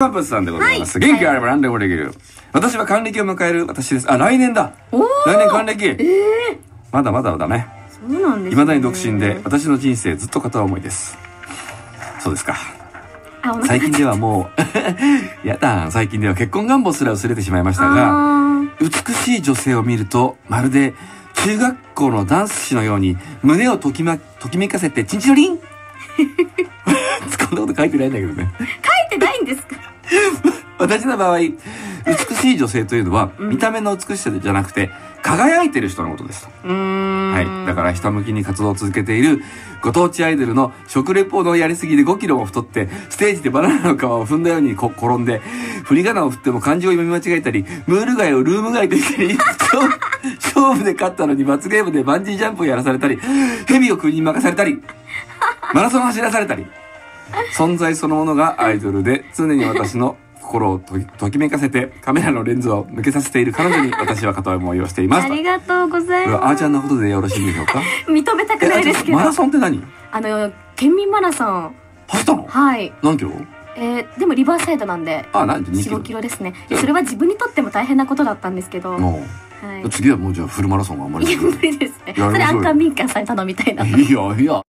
カンパスさんでございます。元気があれば何でもできる。私は還暦を迎える私です。あ、来年だ来年還暦ええまだまだだね。そうなんですね未だに独身で、私の人生ずっと片思いです。そうですか。最近ではもう、やだ、最近では結婚願望すら薄れてしまいましたが、あ美しい女性を見ると、まるで中学校のダンス師のように胸をときま、ときめかせてチンチロリン こんなこと書いてないんだけどね。私の場合、美しい女性というのは、見た目の美しさじゃなくて、輝いてる人のことです。はい。だから、ひたむきに活動を続けている、ご当地アイドルの食レポのやりすぎで5キロも太って、ステージでバナナの皮を踏んだようにこ転んで、振り仮名を振っても漢字を読み間違えたり、ムール貝をルーム貝と言ったり、勝負で勝ったのに罰ゲームでバンジージャンプをやらされたり、蛇を国に任されたり、マラソンを走らされたり、存在そのものがアイドルで、常に私の心をときときめかせて、カメラのレンズを抜けさせている彼女に私は片思いをしています。ありがとうございこれはあーちゃんまのことでよろしいでしょうか？す。認めたくないですけど。マラソンって何？あの、県民マラソン。走ったの？はい。何キロ？えー、でもリバーサイドなんで、あ、何？2 4、キロ5キロですね。それは自分にとっても大変なことだったんですけど。はもい。う次はもうじゃあフルマラソンはあんまりいや、無理ですね。それアンカー民間さんに頼みたいな。いやいや